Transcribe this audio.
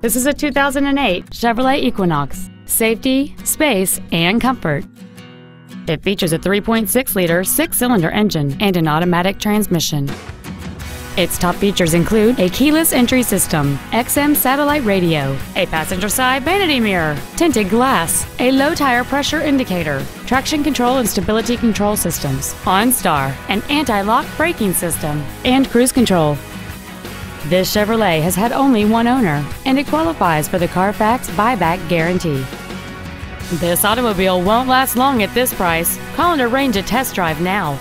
This is a 2008 Chevrolet Equinox. Safety, space, and comfort. It features a 3.6-liter six-cylinder engine and an automatic transmission. Its top features include a keyless entry system, XM satellite radio, a passenger side vanity mirror, tinted glass, a low tire pressure indicator, traction control and stability control systems, OnStar, an anti-lock braking system, and cruise control. This Chevrolet has had only one owner, and it qualifies for the Carfax buyback guarantee. This automobile won't last long at this price. Call and arrange a test drive now.